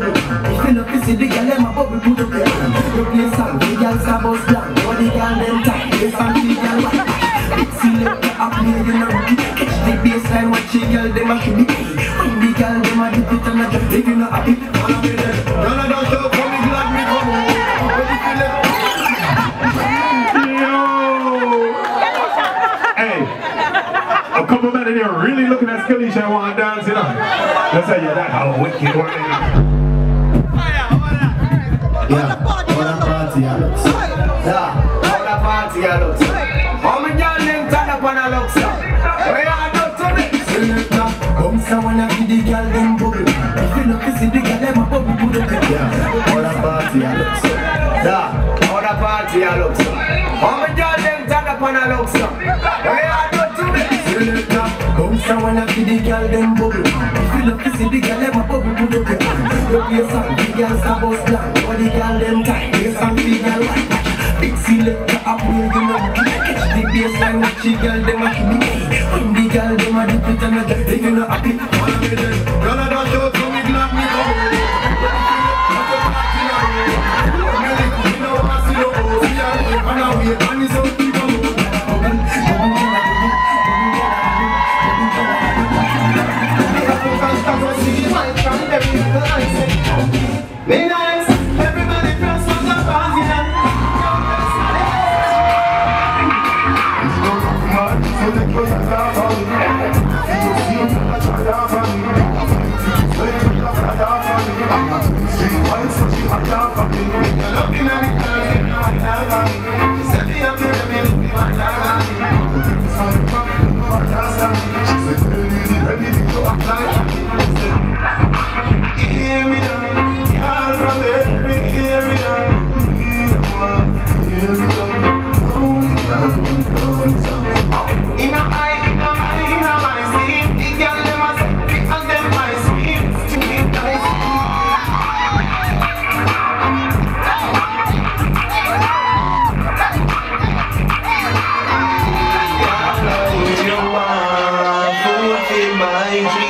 If see the them a bubble the girl star bus blank. Body girl, them tight. Song, the I you know, catch the watch the them a kill the them a it a drop, they you know happy. All show for me, me a couple men in here really looking at Skellesha and want to dance, you know. Let's say, yeah, that how wicked one. Yeah, what a party I looks. Yeah, what a party I looks. How many girl them turn up on a looks? Where you do to me? Selector, come someone and the girl them bubble. If you look, you see the girl them a bubble put up. Yeah, what a party I looks. Yeah, what a party I looks. How many girl them turn up on a looks? Come someone and the girl them bubble. You look, you see the girl them a bubble put up. You play song, the girl star bus blank. Body girl them tight, play song, the girl white. Big selector up here, you know Catch the baseline, watch the girl, them a kill me When the girl, them a dip it and a drop They you know happy, all of me then Girl, I don't show to me, glad me go Me In a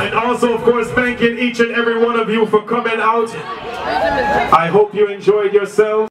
And also, of course, thanking each and every one of you for coming out. I hope you enjoyed yourselves.